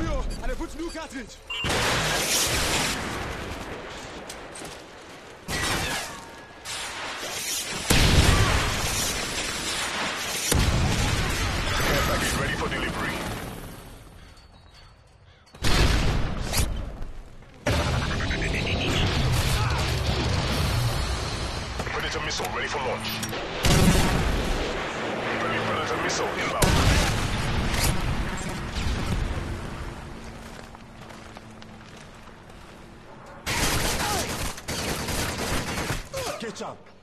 Romeo, and I put new cartridge. Ready for delivery. Predator missile ready for launch. Predator missile inbound. Catch up.